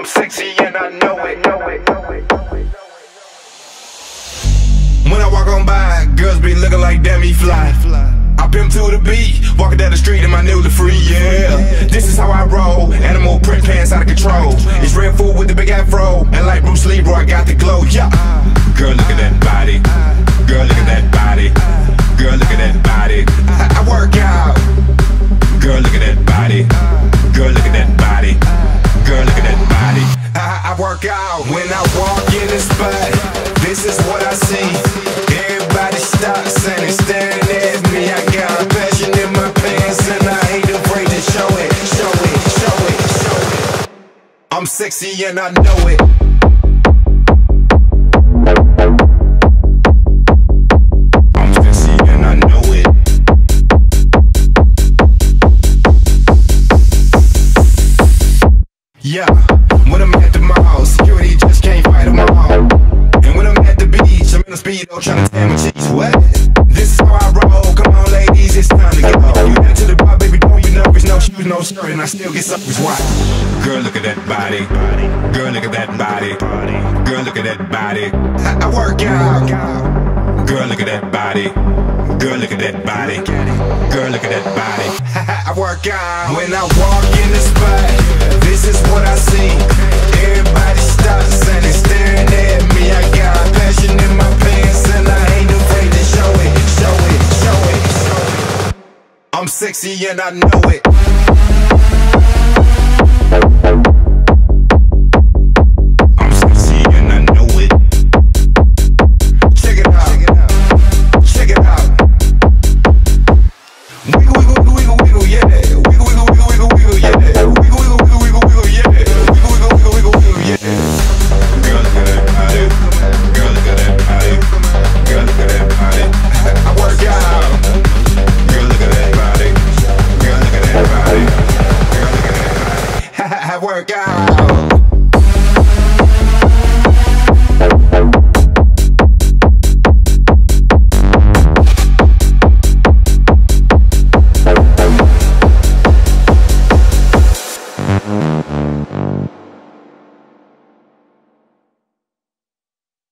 I'm sexy and I know it. When I walk on by, girls be looking like damn Demi Fly. I pimp to the beat, walking down the street in my new LaFreak, yeah. This is how I roll, animal print pants out of control. It's Redfoo with the big afro, and like Bruce Leroy, I got the glow, yeah. When I walk in the spot. This is what I see. Everybody stops and is staring at me. I got a passion in my pants and I ain't afraid to show it, show it, show it, show it. I'm sexy and I know it. I'm sexy and I know it. Yeah, This is how I roll. Come on, ladies, it's time to go. You head to the baby, don't nervous. No shoes, no shirt, and I still get suckers. Why? Girl, look at that body. Girl, look at that body. Girl, look at that body. I, I work out. Girl, look at that body. Girl, look at that body. Girl, look at that body. I work out when I walk in the spot. This is what I see. sexy and I know it. I'm sexy and I know it. Check it out. Check it out. work out.